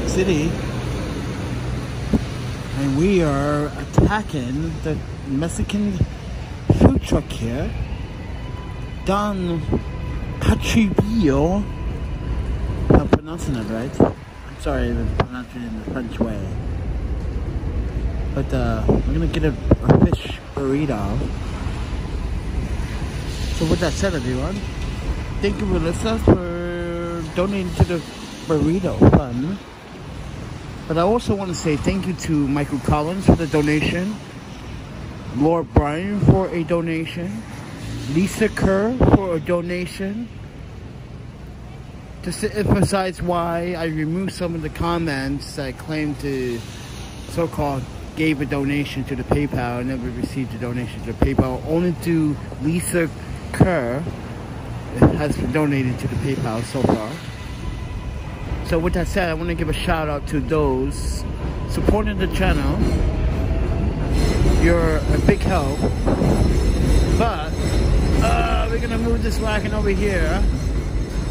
York City. And we are attacking the Mexican food truck here. Don Cachibio. I'm pronouncing it right. I'm sorry I'm pronouncing it in the French way. But uh, we're gonna get a, a fish burrito. So with that said everyone, thank you Melissa for donating to the burrito fund. But I also want to say thank you to Michael Collins for the donation, Lord Bryan for a donation, Lisa Kerr for a donation. Just to emphasize why I removed some of the comments that claim to so-called gave a donation to the PayPal. I never received a donation to the PayPal. Only to Lisa Kerr has been donated to the PayPal so far. So with that said, I want to give a shout out to those supporting the channel. You're a big help. But uh, we're gonna move this wagon over here.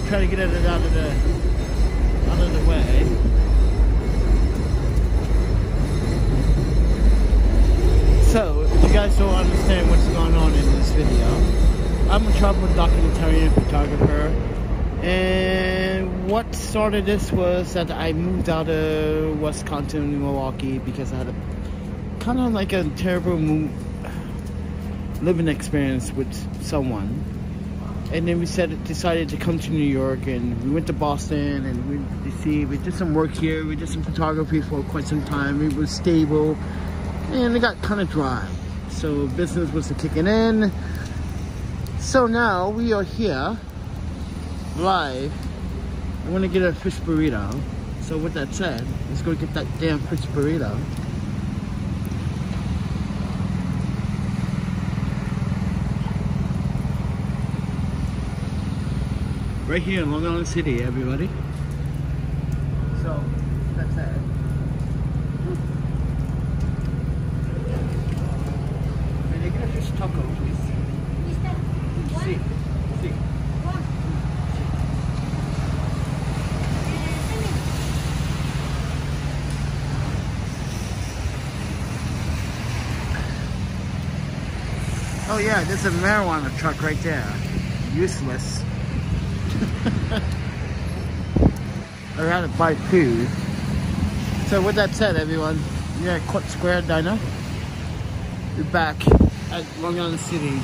Try to get it out of the out of the way. So, if you guys don't understand what's going on in this video, I'm a travel documentarian photographer. And what started this was that I moved out of Wisconsin, Milwaukee, because I had a kind of like a terrible move, living experience with someone. And then we said decided to come to New York, and we went to Boston, and we DC. We did some work here. We did some photography for quite some time. It was stable, and it got kind of dry. So business was kicking in. So now we are here live. I want to get a fish burrito. So with that said, let's go get that damn fish burrito. Right here in Long Island City, everybody. So, that's that. May I get a fish taco, please? Sí, sí. Oh there's a marijuana truck right there. Useless. I'd rather buy food. So with that said, everyone, we're at Court Square Diner. We're back at Long Island City.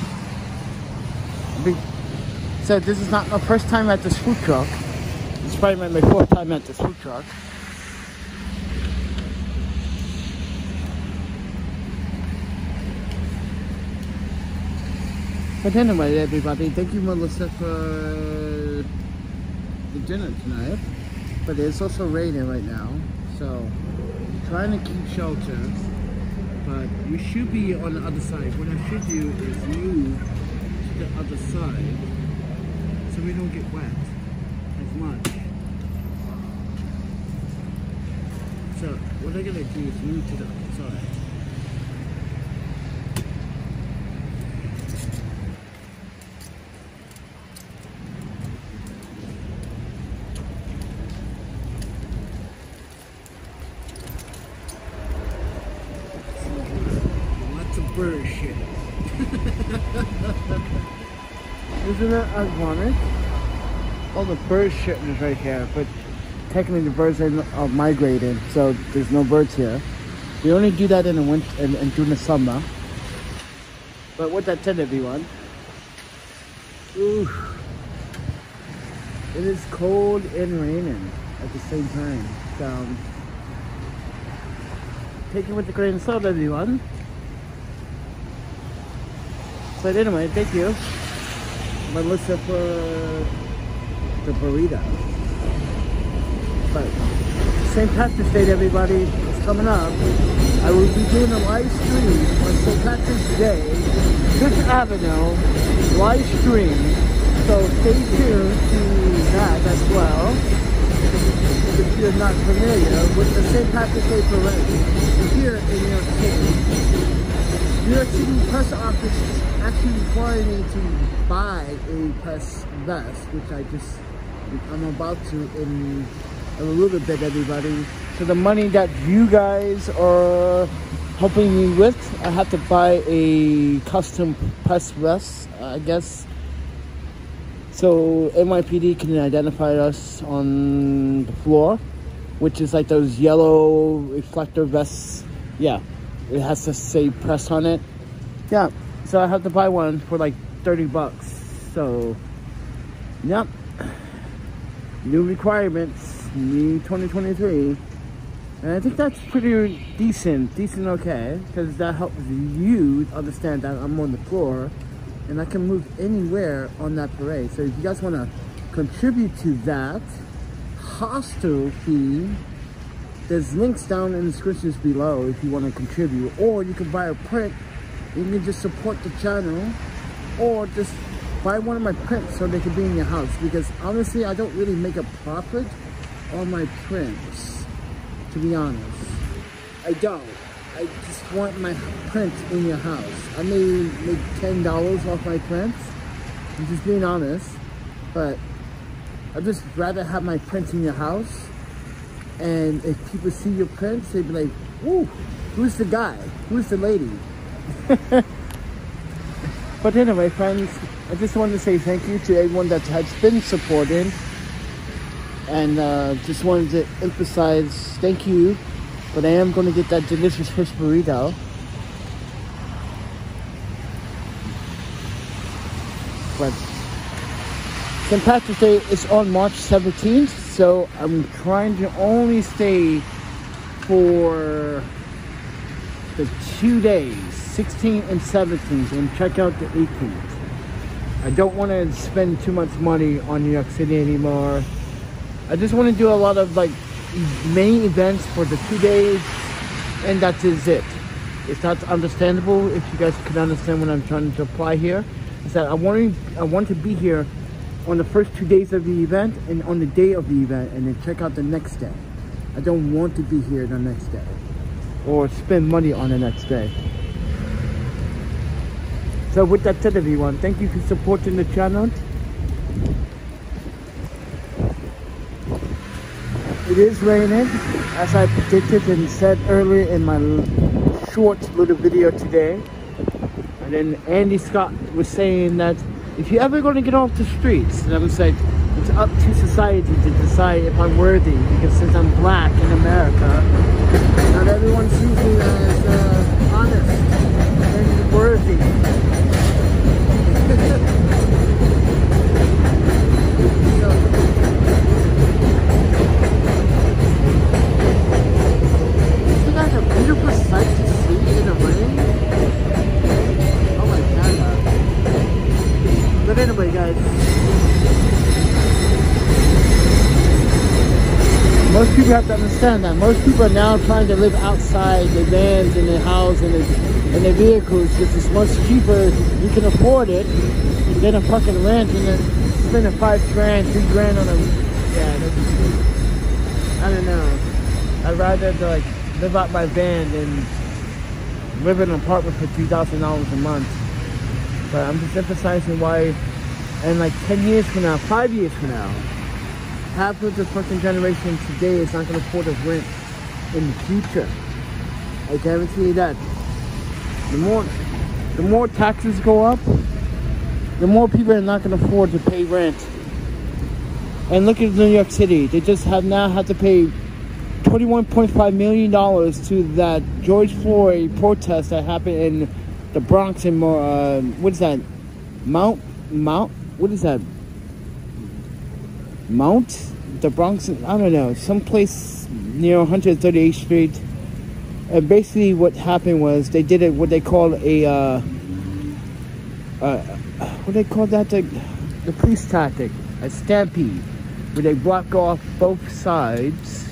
So this is not my first time at this food truck. It's probably my fourth time at this food truck. But anyway, everybody, thank you, Melissa, for the dinner tonight. But it's also raining right now, so trying to keep shelter. But we should be on the other side. What I should do is move to the other side so we don't get wet as much. So what I'm gonna do is move to the other side. Lots of bird shit. Isn't it ironic? All the bird shit is right here, but technically the birds are, migrating, so there's no birds here. We only do that in the winter and, and during the summer. But with that said, everyone, ooh, it is cold and raining at the same time. So take it with a grain of salt, everyone. But anyway, thank you, Melissa, for the burrito. But St. Patrick's Day, everybody, is coming up. I will be doing a live stream on St. Patrick's Day, Fifth Avenue, live stream. So stay tuned to that as well. If you're not familiar with the St. Patrick's Day parade here in New York City. New York City press office actually required me to buy a press vest, which I just, I'm about to in a little bit, everybody. So the money that you guys are helping me with, I have to buy a custom press vest, I guess. So NYPD can identify us on the floor, which is like those yellow reflector vests. Yeah, it has to say press on it. Yeah, so I have to buy one for like 30 bucks. So, yep. New requirements, new 2023. And I think that's pretty decent, decent okay, because that helps you understand that I'm on the floor and I can move anywhere on that parade. So if you guys want to contribute to that hostel fee, there's links down in the descriptions below if you want to contribute. Or you can buy a print, you can just support the channel, or just buy one of my prints so they can be in your house. Because honestly, I don't really make a profit on my prints to be honest. I don't. I just want my prints in your house. I may make $10 off my prints. I'm just being honest. But I'd just rather have my prints in your house. And if people see your prints, they'd be like, ooh, who's the guy? Who's the lady? but anyway, friends, I just wanted to say thank you to everyone that has been supporting and uh, just wanted to emphasize thank you but I am going to get that delicious fish burrito but St. Patrick's Day is on March 17th so I'm trying to only stay for the two days 16th and 17th and check out the 18th I don't want to spend too much money on New York City anymore I just want to do a lot of like main events for the two days and that is it. It's not understandable if you guys can understand what I'm trying to apply here. Is that I want to, I want to be here on the first two days of the event and on the day of the event and then check out the next day. I don't want to be here the next day or spend money on the next day. So with that said everyone, thank you for supporting the channel. It is raining, as I predicted and said earlier in my short little video today. And then Andy Scott was saying that if you're ever going to get off the streets, and I would say it's up to society to decide if I'm worthy, because since I'm black in America, not everyone sees me as uh, honest and worthy. Have to understand that. Most people are now trying to live outside their vans and their house and their, and their vehicles because it's much cheaper. You can afford it than a fucking rent and then spending five grand, three grand on a yeah. I don't know. I'd rather like live out my van than live in an apartment for $3,000 a month. But I'm just emphasizing why, and like 10 years from now, 5 years from now, half of the fucking generation today is not going to afford a rent in the future. I guarantee you that. The more, the more taxes go up, the more people are not going to afford to pay rent. And look at New York City. They just have now had to pay $21.5 million to that George Floyd protest that happened in the Bronx and uh, what is that? Mount, Mount, what is that? Mount? The Bronx, I don't know, someplace near 138th Street. And basically what happened was they did it, what they call a, uh, uh, what they call that? The, the police tactic, a stampede, where they block off both sides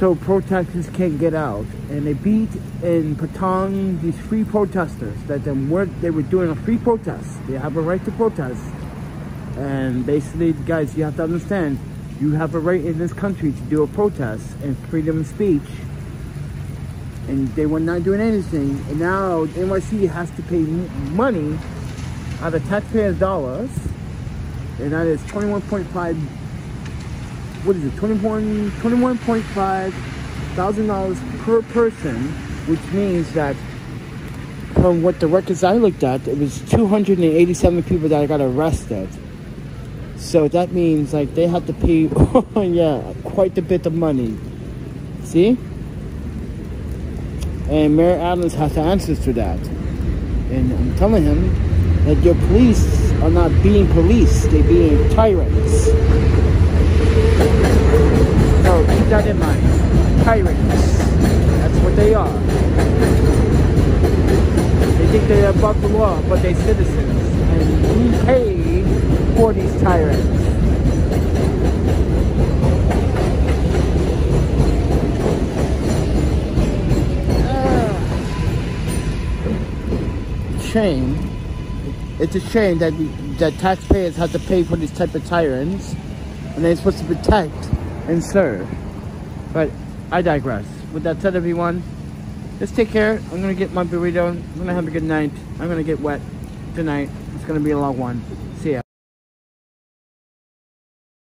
so protesters can't get out. And they beat in Patong these free protesters that they were doing a free protest. They have a right to protest. And basically, guys, you have to understand, you have a right in this country to do a protest and freedom of speech. And they were not doing anything. And now NYC has to pay money out of taxpayers' dollars. And that is 21.5 what is it, 21, 21.5 thousand dollars per person, which means that from what the records I looked at, it was 287 people that got arrested. So that means like they have to pay, yeah, quite a bit of money. See? And Mayor Adams has to answer to that. And I'm telling him that your police are not being police, they're being tyrants. So keep that in mind. Tyrants. That's what they are. They think they're above the law, but they're citizens. And we pay for these tyrants. shame. It's a shame that that taxpayers have to pay for these type of tyrants, and they're supposed to protect and serve. But I digress. With that said, everyone, just take care. I'm gonna get my burrito. I'm gonna have a good night. I'm gonna get wet tonight. It's gonna be a long one.